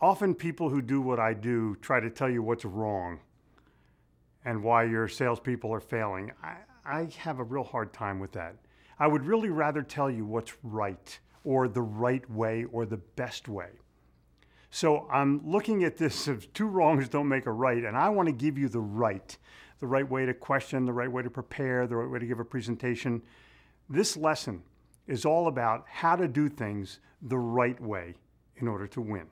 often people who do what I do try to tell you what's wrong and why your salespeople are failing. I, I have a real hard time with that. I would really rather tell you what's right or the right way or the best way. So I'm looking at this as two wrongs don't make a right, and I want to give you the right, the right way to question, the right way to prepare, the right way to give a presentation. This lesson is all about how to do things the right way in order to win.